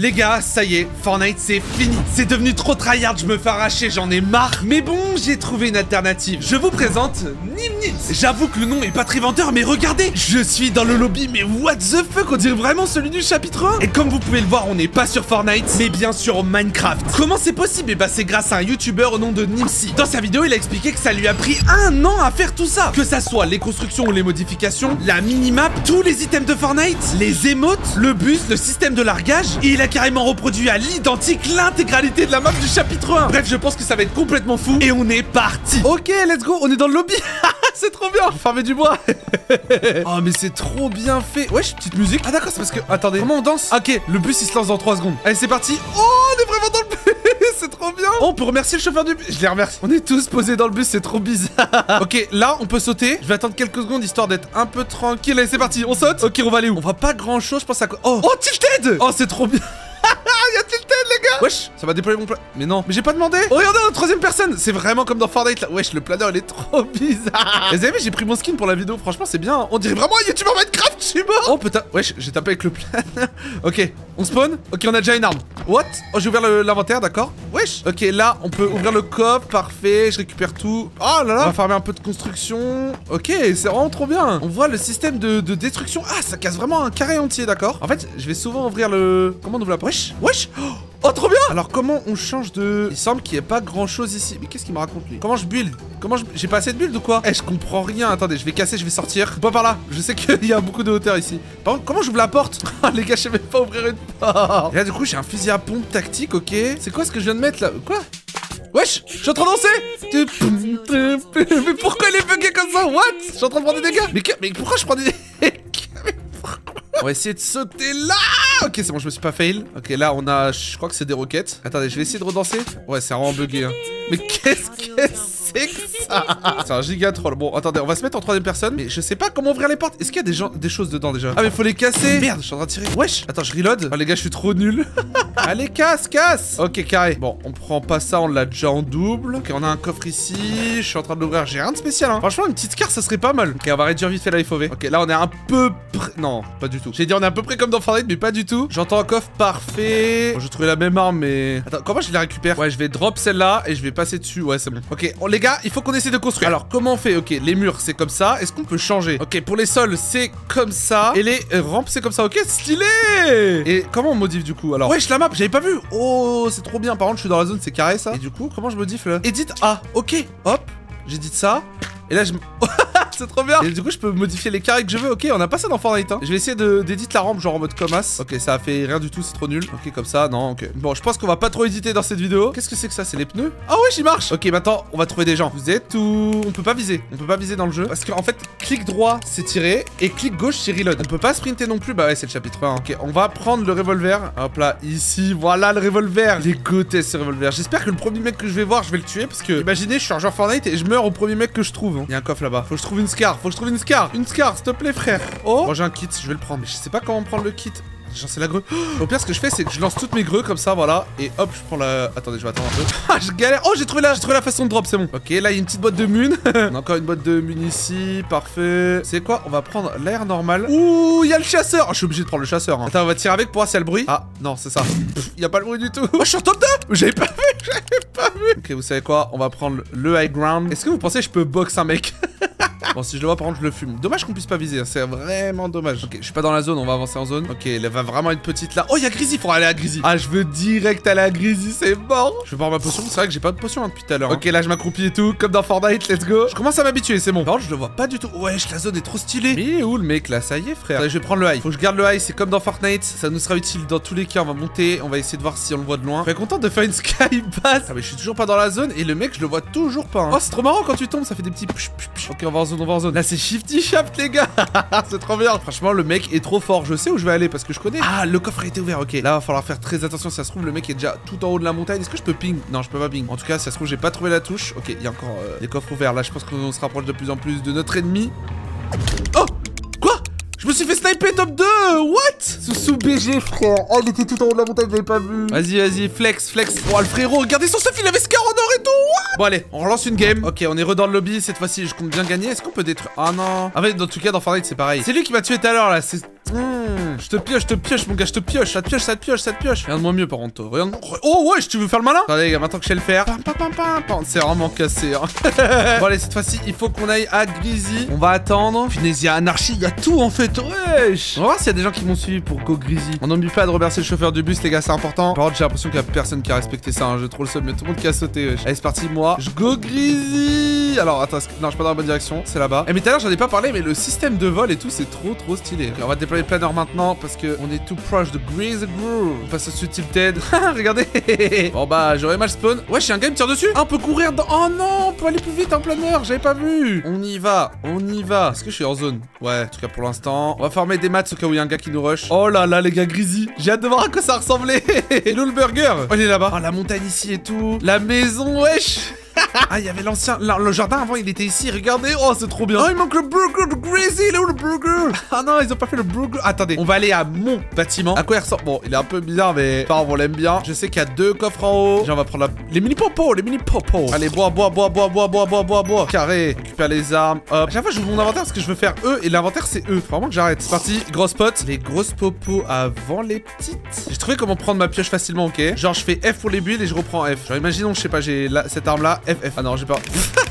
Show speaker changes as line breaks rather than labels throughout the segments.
Les gars, ça y est, Fortnite c'est fini. C'est devenu trop tryhard, je me fais arracher, j'en ai marre. Mais bon, j'ai trouvé une alternative. Je vous présente Nimnit. J'avoue que le nom est pas très vendeur, mais regardez, je suis dans le lobby, mais what the fuck, on dirait vraiment celui du chapitre 1. Et comme vous pouvez le voir, on n'est pas sur Fortnite, mais bien sur Minecraft. Comment c'est possible? Eh bah c'est grâce à un YouTuber au nom de Nimsi. Dans sa vidéo, il a expliqué que ça lui a pris un an à faire tout ça. Que ça soit les constructions ou les modifications, la minimap, tous les items de Fortnite, les émotes, le bus, le système de largage, et il a carrément reproduit à l'identique l'intégralité de la map du chapitre 1. Bref, je pense que ça va être complètement fou. Et on est parti. Ok, let's go, on est dans le lobby. c'est trop bien. Farmer du bois. oh, mais c'est trop bien fait. Wesh, petite musique. Ah, d'accord, c'est parce que. Attendez, comment on danse? Ok, le bus il se lance dans 3 secondes. Allez, c'est parti. Oh, c'est trop bien. Oh, on peut remercier le chauffeur du bus. Je les remercie. On est tous posés dans le bus, c'est trop bizarre. ok, là, on peut sauter. Je vais attendre quelques secondes histoire d'être un peu tranquille. Allez, c'est parti. On saute. Ok, on va aller où On voit pas grand chose, je pense à quoi. Oh, oh, tilted. Oh, c'est trop bien. Wesh, ça va déployer mon plan. Mais non, mais j'ai pas demandé oh, Regardez la troisième personne C'est vraiment comme dans Fortnite là. Wesh, le planeur il est trop bizarre Vous avez vu, j'ai pris mon skin pour la vidéo, franchement c'est bien. On dirait vraiment un youtubeur Minecraft, je suis mort Oh putain, wesh, j'ai tapé avec le planeur. ok, on spawn Ok, on a déjà une arme. What? Oh, j'ai ouvert l'inventaire, d'accord Wesh Ok, là, on peut ouvrir le coffre, parfait, je récupère tout. Oh là là On va farmer un peu de construction. Ok, c'est vraiment trop bien. On voit le système de, de destruction. Ah, ça casse vraiment un carré entier, d'accord En fait, je vais souvent ouvrir le... Comment on ouvre la... Wesh Wesh Oh trop bien. Alors comment on change de... Il semble qu'il n'y ait pas grand chose ici. Mais qu'est-ce qu'il me raconte lui? Comment je build? Comment je... J'ai pas assez de build ou quoi? Eh je comprends rien. Attendez je vais casser je vais sortir. Pas par là. Je sais qu'il y a beaucoup de hauteur ici. Par contre comment j'ouvre la porte? Ah les gars je sais même pas ouvrir une porte. Et là du coup j'ai un fusil à pompe tactique ok. C'est quoi ce que je viens de mettre là? Quoi? Wesh Je suis en train de danser. Mais pourquoi il est bugué comme ça? What? Je suis en train de prendre des dégâts. Mais, mais pourquoi je prends des dégâts? On va essayer de sauter là Ok, c'est bon, je me suis pas fail. Ok, là, on a... Je crois que c'est des roquettes. Attendez, je vais essayer de redanser. Ouais, c'est vraiment bugué. Hein. Mais qu'est-ce que c'est? Que ça C'est un giga troll. Bon, attendez, on va se mettre en troisième personne. Mais je sais pas comment ouvrir les portes. Est-ce qu'il y a des, gens, des choses dedans déjà? Ah, mais faut les casser. Merde, je suis en train de tirer. Wesh Attends, je reload. Oh, les gars, je suis trop nul. Allez, casse, casse Ok, carré. Bon, on prend pas ça, on l'a déjà en double. Ok, on a un coffre ici. Je suis en train de l'ouvrir. J'ai rien de spécial, hein. Franchement, une petite carte, ça serait pas mal. Ok, on va réduire vite fait la FOV. Ok, là, on est un peu près... Non, pas du tout. J'ai dit on est à peu près comme dans Fortnite, mais pas du tout. J'entends un coffre parfait. Bon, je trouvé la même arme, mais... Attends, comment je la récupère? Ouais, je vais drop celle-là et je vais passer dessus. Ouais, c'est bon. Ok, oh, les gars, il faut qu'on essaie de construire. Alors, comment on fait? Ok, les murs, c'est comme ça. Est-ce qu'on peut changer? Ok, pour les sols, c'est comme ça. Et les rampes, c'est comme ça. Ok, stylé Et comment on modifie du coup Alors, wesh, la map, j'avais pas vu. Oh, c'est trop bien. Par contre, je suis dans la zone, c'est carré, ça. Et du coup, comment je modifie là? Edit A. Ok, hop. J'ai dit ça. Et là, je... c'est trop bien Et du coup, je peux modifier les carrés que je veux. Ok, on a pas ça dans Fortnite. Hein. Je vais essayer d'éditer la rampe, genre en mode as. Ok, ça a fait rien du tout, c'est trop nul. Ok, comme ça, non, ok. Bon, je pense qu'on va pas trop éditer dans cette vidéo. Qu'est-ce que c'est que ça? C'est les pneus? Ah oui, j'y marche Ok, maintenant, on va trouver des gens. Vous êtes tout... On peut pas viser. On peut pas viser dans le jeu. Parce qu'en en fait, clic droit, c'est tirer. Et clic gauche, c'est reload. On peut pas sprinter non plus. Bah ouais, c'est le chapitre 1. Ok, on va prendre le revolver. Hop là, ici, voilà le revolver. Les ce revolver. J'espère que le premier mec que je vais voir, je vais le tuer. Parce que, imaginez, je suis un joueur Fortnite et je meurs au premier mec que je trouve. Hein. Il y a un coffre là-bas. Faut que je trouve une scar. Faut que je trouve une scar. Une scar, s'il te plaît, frère. Oh, moi j'ai un kit, je vais le prendre. Mais je sais pas comment prendre le kit. J'en sais la grue. Au pire, ce que je fais, c'est que je lance toutes mes greux comme ça, voilà. Et hop, je prends la. Attendez, je vais attendre un peu. Ah, je galère. Oh, j'ai trouvé la, j'ai trouvé la façon de drop, c'est bon. Ok, là, il y a une petite boîte de mun. on a encore une boîte de mun ici. Parfait. C'est quoi? On va prendre l'air normal. Ouh, il y a le chasseur. Oh, je suis obligé de prendre le chasseur. Hein. Attends, on va tirer avec pour voir s'il y a le bruit. Ah, non, c'est ça. Il y a pas le bruit du tout. Oh, je suis en top 2 J'avais pas vu, j'avais pas vu. Ok, vous savez quoi? On va prendre le high ground. Est-ce que vous pensez que je peux box un mec? Bon, si je le vois, par contre, je le fume. Dommage qu'on puisse pas viser, hein. c'est vraiment dommage. Ok, je suis pas dans la zone, on va avancer en zone. Ok, elle va vraiment être petite là. Oh, il y a Grizzly, faut aller à Grizzly. Ah, je veux direct aller à Grizzly, c'est mort. Je vais boire ma potion, c'est vrai que j'ai pas de potion hein, depuis tout à l'heure. Hein. Ok, là, je m'accroupis et tout, comme dans Fortnite, let's go. Je commence à m'habituer, c'est bon. Par contre, je le vois pas du tout. Wesh, la zone est trop stylée. Mais il est où le mec là? Ça y est, frère. Allez, je vais prendre le high. Faut que je garde le high, c'est comme dans Fortnite. Ça nous sera utile dans tous les cas. On va monter, on va essayer de voir si on le voit de loin. Je suis content de faire une sky pass. Ah, mais je suis toujours pas dans la zone et le mec, je le vois toujours pas. Oh, c'est trop marrant quand tu tombes, ça fait des petits. Ok, on va en zone, on va en zone. Là, c'est Shifty Shaft, les gars. c'est trop bien. Franchement, le mec est trop fort. Je sais où je vais aller parce que je connais. Ah, le coffre a été ouvert. Ok, là, va falloir faire très attention. Si ça se trouve, le mec est déjà tout en haut de la montagne. Est-ce que je peux ping? Non, je peux pas ping. En tout cas, si ça se trouve, j'ai pas trouvé la touche. Ok, il y a encore euh, des coffres ouverts. Là, je pense qu'on se rapproche de plus en plus de notre ennemi. Oh Quoi? Je me suis fait sniper top 2 What?
Sous sous BG, frère. Oh, il était tout en haut de la montagne, j'avais pas vu.
Vas-y, vas-y, flex, flex. Oh, le frérot, regardez son stuff, il avait Scar en or tout. Bon, allez, on relance une game. Ok, on est re dans le lobby. Cette fois-ci, je compte bien gagner. Est-ce qu'on peut détruire? Ah non. Ah, mais dans tout cas, dans Fortnite, c'est pareil. C'est lui qui m'a tué tout à l'heure là. C'est. Hmm, je te pioche, je te pioche, mon gars, je te pioche. Ça te pioche, ça te pioche, ça te pioche. Regarde-moi mieux, par contre. Regarde. Oh, ouais, tu veux faire le malin? Attendez, les gars, maintenant que je sais le faire. C'est vraiment cassé. Hein. bon, allez, cette fois-ci, il faut qu'on aille à Grizzly. On va attendre. Punaise, il y a Anarchy, il y a tout en fait. Wesh. On va voir s'il y a des gens qui m'ont suivi pour Go Grizzly. On n'oublie pas de remercier le chauffeur du bus, les gars, c'est important. Par contre, j'ai l'impression qu'il y a personne qui a respecté ça. Hein. J'ai trop le seum, mais tout le monde qui a sauté. Wesh. Allez, c'est parti, moi. Je Go Grizzly. Alors, attends, non, je suis pas dans la bonne direction. C'est là-bas. Et mais tout à l'heure, j'en ai pas parlé, mais le système de vol et tout, c'est trop, trop stylé. On va déployer le planeur maintenant parce que on est tout proche de Grizzly Groove. On passe au-dessus de. Regardez. bon, bah, j'aurais mal spawn. Ouais, j'ai un gars me tire dessus. Ah, on peut courir dans. Oh non, on peut aller plus vite en planeur. J'avais pas vu. On y va. On y va. Est-ce que je suis en zone? Ouais, en tout cas pour l'instant. On va former des maths au cas où il y a un gars qui nous rush. Oh là là, les gars Grizzly. J'ai hâte de voir à quoi ça ressemblait. Hello burger. Oh, il est là-bas. Oh, la montagne ici et tout. La maison, mais um Oxe. Ah, il y avait l'ancien. la- Le jardin avant, il était ici. Regardez. Oh, c'est trop bien. Oh, il manque le burger de Grizzly. Il est où le burger Ah non, ils ont pas fait le burger. Attendez, on va aller à mon bâtiment. À quoi il ressemble? Bon, il est un peu bizarre, mais pas on l'aime bien. Je sais qu'il y a deux coffres en haut. Déjà, on va prendre la... les mini popos. Les mini popos. Allez, bois, bois, bois, bois, bois, bois, bois, bois, bois. Carré. Récupère les armes. Hop. À chaque fois, je joue mon inventaire parce que je veux faire eux et l'inventaire, c'est eux. Vraiment que j'arrête. C'est parti. Grosse pote. Les grosses popos avant les petites. J'ai trouvé comment prendre ma pioche facilement, ok Genre, je fais F pour les builds et je reprends F. Genre, imaginons, je sais pas, j'ai cette arme là. F, F. Ah non, j'ai pas.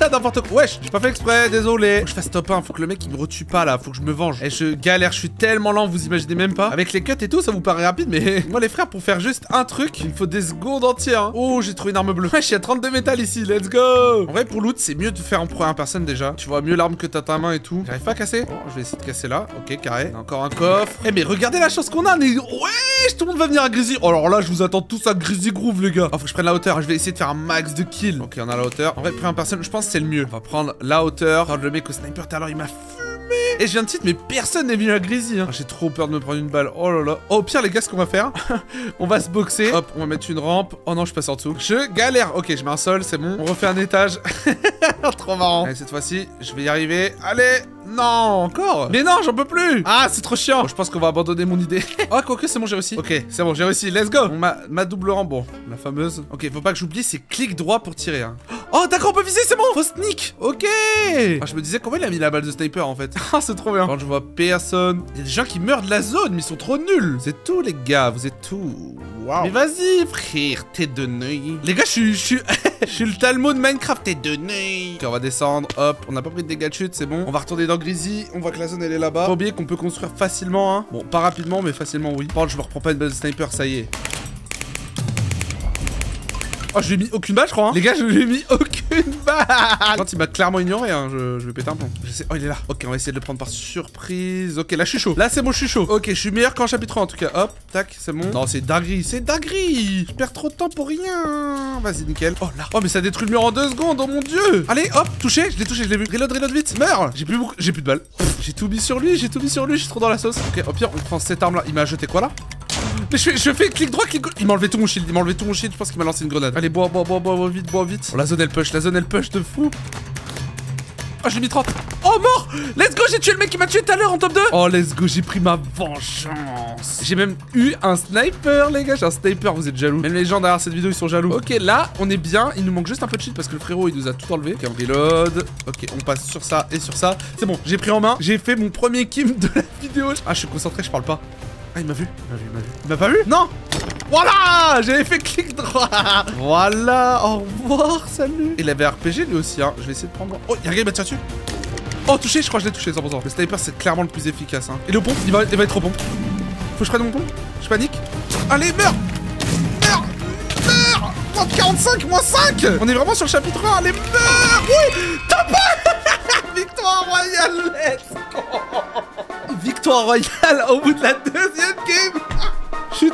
N'importe quoi. Wesh, j'ai pas fait exprès, désolé. Faut que je fasse top 1, faut que le mec il me retue pas là, faut que je me venge. Et je galère, je suis tellement lent, vous imaginez même pas. Avec les cuts et tout, ça vous paraît rapide, mais moi les frères, pour faire juste un truc, il me faut des secondes entières. hein. Oh, j'ai trouvé une arme bleue. Wesh, il y a 32 métal ici, let's go. En vrai, pour loot, c'est mieux de faire en première personne déjà. Tu vois mieux l'arme que t'as ta main et tout. J'arrive pas à casser. Bon, je vais essayer de casser là. Ok, carré. Encore un coffre. Eh, mais regardez la chance qu'on a. Mais wesh, tout le monde va venir à Grizzly. Oh, alors là, je vous attends tous à Grizzly Groove, les gars. Oh, faut que je prenne la hauteur. Je vais essayer de faire un max de kills. Ok, on a la hauteur. En vrai, première personne, je pense que c'est le mieux. On va prendre la hauteur. Regarde le mec au sniper tout à l'heure, il m'a fumé. Et je viens de titre, mais personne n'est venu à Grizzly. Hein. J'ai trop peur de me prendre une balle. Oh là là. Oh, au pire, les gars, ce qu'on va faire, on va se boxer. Hop, on va mettre une rampe. Oh non, je passe en dessous. Je galère. Ok, je mets un sol, c'est bon. On refait un étage. trop marrant. Allez, cette fois-ci, je vais y arriver. Allez. Non, encore Mais non, j'en peux plus Ah, c'est trop chiant Bon, Je pense qu'on va abandonner mon idée. oh, quoique, c'est bon, j'ai réussi. Ok, c'est bon, j'ai réussi, let's go ma double rampe, bon, la fameuse. Ok, faut pas que j'oublie, c'est clic droit pour tirer. Hein. Oh, d'accord, on peut viser, c'est bon Faut sneak Ok ah, Je me disais, comment il a mis la balle de sniper, en fait? Ah, c'est trop bien Quand je vois personne... Il y a des gens qui meurent de la zone, mais ils sont trop nuls C'est tout, les gars, vous êtes tout... Waouh Mais vas-y, frère, tête de nœud Les gars, je suis... Je suis... Je suis le Talmud de Minecraft, tête de nœud Ok, on va descendre, hop, on n'a pas pris de dégâts de chute, c'est bon. On va retourner dans Grizzly, on voit que la zone, elle est là-bas. Pas oublier qu'on peut construire facilement, hein. Bon, pas rapidement, mais facilement, oui. Par contre, je me reprends pas une balle de sniper, ça y est. Oh, je lui ai mis aucune balle, je crois. Hein. Les gars, je lui ai mis aucune balle. Quand il m'a clairement ignoré, hein, je, je vais péter un plomb. Je sais... Oh, il est là. Ok, on va essayer de le prendre par surprise. Ok, là, je suis chaud. Là, c'est bon, je suis chaud. Ok, je suis meilleur qu'en chapitre 1, en tout cas. Hop, tac, c'est bon. Non, c'est dinguerie, c'est dinguerie. Je perds trop de temps pour rien. Vas-y, nickel. Oh là. Oh, mais ça détruit le mur en deux secondes. Oh mon dieu. Allez, hop, touché. Je l'ai touché, je l'ai vu. Reload, reload vite. Meurs. J'ai plus beaucoup. J'ai plus de balles. J'ai tout mis sur lui. J'ai tout mis sur lui. Je suis trop dans la sauce. Ok, au pire, on prend cette arme là. Il m'a jeté quoi là? Mais je fais, je fais clic droit, clic gauche. Il m'a enlevé tout mon shield, il m'a enlevé tout mon shield. Je pense qu'il m'a lancé une grenade. Allez, bois, bois, bois, bois, bois, vite, bois, vite. Oh, la zone elle push, la zone elle push de fou. Oh, j'ai mis 30. Oh, mort Let's go, j'ai tué le mec qui m'a tué tout à l'heure en top 2. Oh, let's go, j'ai pris ma vengeance. J'ai même eu un sniper, les gars. J'ai un sniper, vous êtes jaloux. Même les gens derrière cette vidéo, ils sont jaloux. Ok, là, on est bien. Il nous manque juste un peu de cheat parce que le frérot, il nous a tout enlevé. Ok, on reload. Ok, on passe sur ça et sur ça. C'est bon, j'ai pris en main. J'ai fait mon premier kill de la vidéo. Ah, je suis concentré, je parle pas. Ah, il m'a vu. Il m'a vu, il m'a vu. Il m'a pas vu? Non Voilà J'avais fait clic droit Voilà Au revoir, salut Il avait RPG lui aussi, hein. Je vais essayer de prendre... Oh, y'a un gars, il m'a tiré dessus Oh, touché, je crois que je l'ai touché, 100%. Le sniper, c'est clairement le plus efficace, hein. Il est au pompe, il va, il va être au pompe. Faut que je prenne mon pompe Je panique. Allez, meurs Meurs Meurs Moins 45, moins 5 On est vraiment sur le chapitre 1, allez, meurs Oui Top Victoire royale, let's go Victoire royale au bout de la deuxième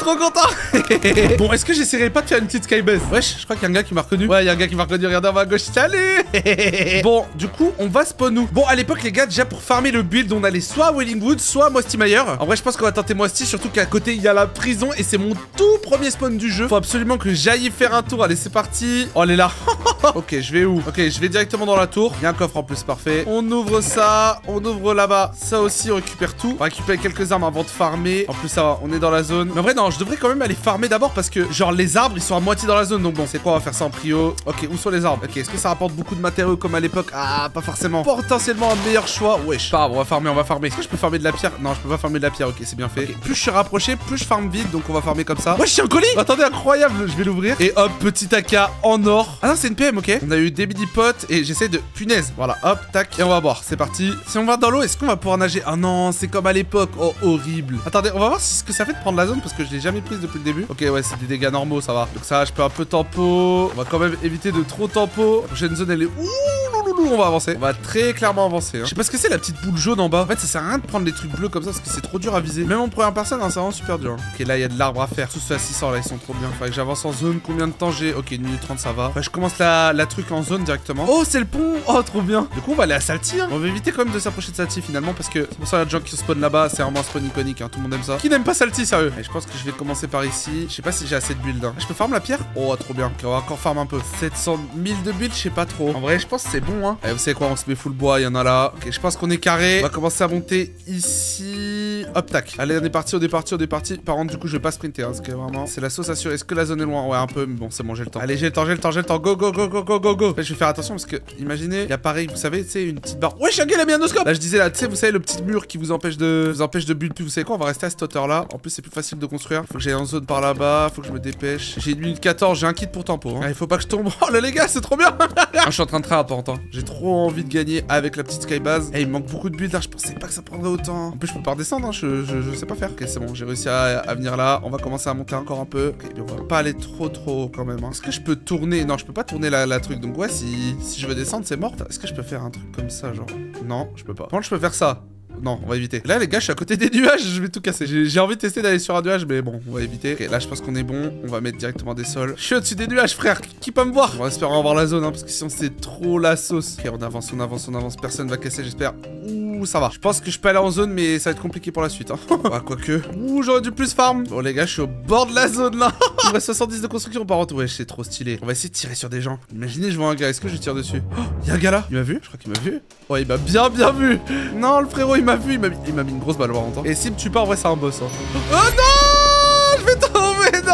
trop content. Bon, est-ce que j'essaierai pas de faire une petite skybase? Wesh, je crois qu'il y a un gars qui m'a reconnu. Ouais, il y a un gars qui m'a reconnu, regardez à ma gauche, salut Bon, du coup, on va spawn où? Bon, à l'époque, les gars, déjà pour farmer le build, on allait soit à Wellingwood, soit à Mosty En vrai, je pense qu'on va tenter Mosty, surtout qu'à côté, il y a la prison et c'est mon tout premier spawn du jeu. Faut absolument que j'aille faire un tour. Allez, c'est parti. Oh, elle est là. ok, je vais où? Ok, je vais directement dans la tour. Il y a un coffre en plus, parfait. On ouvre ça, on ouvre là-bas. Ça aussi, on récupère tout. On va récupérer quelques armes avant de farmer. En plus, ça va, on est dans la zone. Mais en vrai, non, je devrais quand même aller farmer d'abord parce que, genre, les arbres, ils sont à moitié dans la zone. Donc bon, c'est quoi? On va faire ça en prio. Ok, où sont les arbres? Ok, est-ce que ça rapporte beaucoup de matériaux comme à l'époque Ah, pas forcément. Potentiellement un meilleur choix. Wesh. Pas on va farmer, on va farmer. Est-ce que je peux farmer de la pierre? Non, je peux pas farmer de la pierre. Ok, c'est bien fait. Plus je suis rapproché, plus je farme vite. Donc on va farmer comme ça. Wesh, je suis un colis Attendez, incroyable. Je vais l'ouvrir. Et hop, petit AK en or. Ah non, c'est une PM, ok. On a eu des mini potes et j'essaie de. Punaise. Voilà, hop, tac. Et on va boire. C'est parti. Si on va dans l'eau, est-ce qu'on va pouvoir nager? Ah non, c'est comme à l'époque. Oh, horrible. Attendez, on va voir ce que ça fait de prendre la zone parce que je l'ai jamais prise depuis le début. Ok, ouais, c'est des dégâts normaux, ça va. Donc ça, je peux un peu tempo. On va quand même éviter de trop tempo. La prochaine zone, elle est. Ooh. On va avancer. On va très clairement avancer. Hein. Je sais pas ce que c'est la petite boule jaune en bas. En fait, ça sert à rien de prendre des trucs bleus comme ça parce que c'est trop dur à viser. Même en première personne, hein, c'est vraiment super dur. Hein. Ok, là, il y a de l'arbre à faire. Tous ceux à 600 là, ils sont trop bien. Faudrait que j'avance en zone. Combien de temps j'ai? Ok, 1 minute 30, ça va. je commence la, la truc en zone directement. Oh, c'est le pont Oh, trop bien. Du coup, on va aller à Salty. On va éviter quand même de s'approcher de Salty finalement parce que c'est pour ça qu'il y a des gens qui spawn là-bas. C'est vraiment un spawn iconique. Tout le monde aime ça. Qui n'aime pas Salty, sérieux? Et je pense que je vais commencer par ici. Je sais pas si j'ai assez de build. Je peux farm la pierre? Oh, trop bien. Ok, on va encore farm un peu. 700 000 de build, je sais pas trop. En vrai, je pense que c'est bon. Hein. vous savez quoi On se met full bois. Il y en a là. Ok, je pense qu'on est carré. On va commencer à monter ici. Hop, tac. Allez, on est parti, on est parti, on est parti. Par contre, du coup, je vais pas sprinter. Hein, parce que vraiment, c'est la sauce assurée. Est-ce que la zone est loin? Ouais, un peu. Mais bon, c'est bon, j'ai le temps. Allez, j'ai le temps, j'ai le temps, j'ai le temps. Go, go, go, go, go, go, go. je vais faire attention parce que, imaginez, il y a pareil, vous savez, tu sais, une petite barre. Ouais, Shaggy, il a mis un noscope. Là, je disais là, tu sais, vous savez, le petit mur qui vous empêche de, vous empêche de build plus. Vous savez quoi On va rester à cette hauteur là. En plus, c'est plus facile de construire. Faut que j'aille en zone par là-bas. Faut que je me dépêche. J'ai une minute 14. J'ai un kit pour tempo. Hein. Il faut pas que je tombe. Oh là, les gars, c'est trop bien. Ah, je suis en train de important. Trop envie de gagner avec la petite skybase. Et il manque beaucoup de build. Là, je pensais pas que ça prendrait autant. En plus, je peux pas redescendre. Hein. Je, je, sais pas faire. Ok, c'est bon. J'ai réussi à, venir là. On va commencer à monter encore un peu. Ok, on va pas aller trop trop quand même. Hein. Est-ce que je peux tourner? Non, je peux pas tourner la, la truc. Donc ouais, si, si je veux descendre, c'est mort. Est-ce que je peux faire un truc comme ça, genre? Non, je peux pas. Par je peux faire ça. Non, on va éviter. Là, les gars, je suis à côté des nuages, je vais tout casser. J'ai envie de tester d'aller sur un nuage, mais bon, on va éviter. Ok, là, je pense qu'on est bon. On va mettre directement des sols. Je suis au-dessus des nuages, frère. Qui peut me voir? On va espérer avoir la zone, hein, parce que sinon, c'est trop la sauce. Ok, on avance, on avance, on avance. Personne va casser, j'espère. Ouh, ça va. Je pense que je peux aller en zone, mais ça va être compliqué pour la suite. Hein. ah, quoique. Ouh, j'aurais dû plus farm. Bon, les gars, je suis au bord de la zone, là. Il reste 70 de construction, par contre. Ouais, c'est trop stylé. On va essayer de tirer sur des gens. Imaginez, je vois un gars. Est-ce que je tire dessus? Oh, il y a un gars là. Il m'a vu? Je crois qu'il m'a vu. Oh, il m'a bien, bien vu. Non, le frérot, il m'a vu. Il m'a mis une grosse balle, voir Et s'il me tue pas, en vrai, c'est un boss. Hein. Oh non Je vais tomber,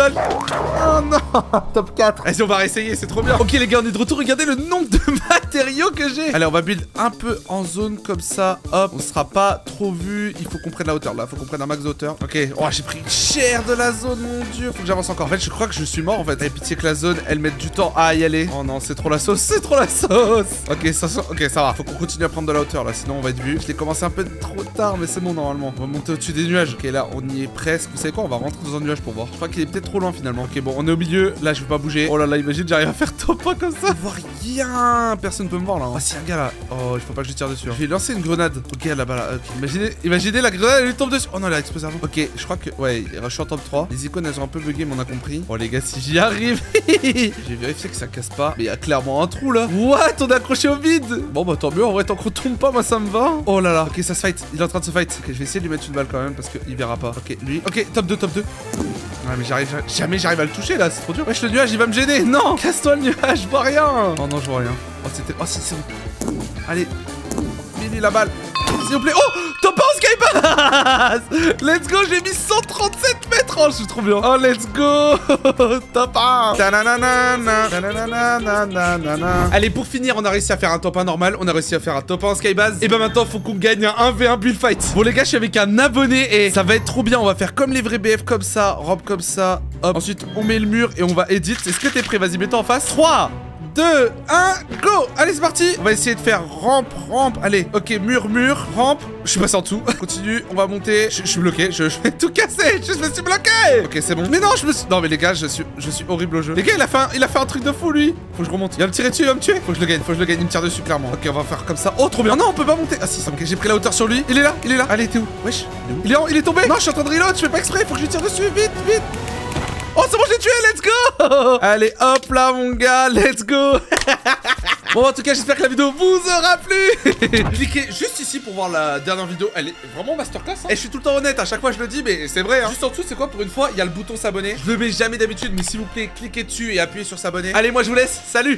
Oh non Top 4 Vas-y, on va réessayer, c'est trop bien. Ok, les gars, on est de retour. Regardez le nombre de matériaux que j'ai. Allez, on va build un peu en zone comme ça. Hop, on sera pas trop vu. Il faut qu'on prenne la hauteur là. Faut qu'on prenne un max de hauteur. Ok. Oh, j'ai pris cher de la zone, mon dieu. Faut que j'avance encore. En fait, je crois que je suis mort en fait. Et pitié que la zone, elle mette du temps à y aller. Oh non, c'est trop la sauce. C'est trop la sauce. Ok, ça, ok, ça va. Faut qu'on continue à prendre de la hauteur là. Sinon, on va être vu. Je l'ai commencé un peu trop tard, mais c'est bon normalement. On va monter au-dessus des nuages. Ok, là, on y est presque. Vous savez quoi? On va rentrer dans un nuage pour voir. Je crois qu'il est peut-être trop loin finalement. Ok, bon, on est au milieu. Là, je vais pas bouger. Oh là là, imagine, j'arrive à faire top 1 comme ça. Voir rien. Personne peut me voir là. Oh, si un gars là. Oh, il faut pas que je tire dessus. Hein. Je vais lancer une grenade. Ok, là-bas là. Imaginez, imaginez la grenade, elle lui tombe dessus. Oh non, elle a explosé avant. Ok, je crois que. Ouais, je suis en top 3. Les icônes, elles ont un peu bugué, mais on a compris. Oh, les gars, si j'y arrive. J'ai vérifié que ça casse pas. Mais il y a clairement un trou là. What? On est accroché au vide. Bon, bah tant mieux. En vrai, tant qu'on tombe pas, moi ça me va. Oh là là. Ok, ça se fight. Il est en train de se fight. Ok, je vais essayer de lui mettre une balle quand même parce qu'il verra pas. Ok, lui. Ok, top 2, top 2. Ouais, mais j'arrive jamais j'arrive à le toucher là, c'est trop dur. Wesh, le nuage il va me gêner. Non, casse-toi le nuage, je vois rien. Oh non, je vois rien. Oh, c'était. Oh, c'est. Allez, mini la balle. S'il vous plaît. Oh Top 1 Skypass Let's go, j'ai mis 137 mètres Oh, je suis trop bien Oh, let's go Top 1 Allez, pour finir, on a réussi à faire un top 1 normal, on a réussi à faire un top 1 Skybase. Et bah maintenant, faut qu'on gagne un 1v1 build fight. Bon, les gars, je suis avec un abonné et ça va être trop bien. On va faire comme les vrais BF, comme ça, robe comme ça. Hop, ensuite, on met le mur et on va edit. Est-ce que t'es prêt Vas-y, mets-toi en face. 3 2, 1, go Allez, c'est parti On va essayer de faire rampe, rampe. Allez, ok, mur, mur, rampe. Je suis passé en dessous. Continue, on va monter. Je, suis bloqué, je, vais tout casser. Je me suis bloqué Ok, c'est bon. Mais non, je me suis... Non, mais les gars, je suis, je suis horrible au jeu. Les gars, il a, fait un, il a fait un truc de fou, lui. Faut que je remonte. Il va me tirer dessus, il va me tuer. Faut que je le gagne, faut que je le gagne. Il me tire dessus, clairement. Ok, on va faire comme ça. Oh, trop bien. Non, on peut pas monter. Ah si, ok, j'ai pris la hauteur sur lui. Il est là, il est là. Allez, t'es où? Wesh. Il est, en- il est tombé. Non, je suis en train de reload. Je fais pas exprès. Faut que je lui tire dessus. Vite, vite. Oh, c'est bon, je l'ai tué, let's go Allez, hop là, mon gars, let's go Bon, en tout cas, j'espère que la vidéo vous aura plu Cliquez juste ici pour voir la dernière vidéo. Elle est vraiment masterclass. hein. Et je suis tout le temps honnête, à chaque fois je le dis, mais c'est vrai. hein. Juste en dessous, c'est quoi? Pour une fois, il y a le bouton s'abonner. Je le mets jamais d'habitude, mais s'il vous plaît, cliquez dessus et appuyez sur s'abonner. Allez, moi je vous laisse. Salut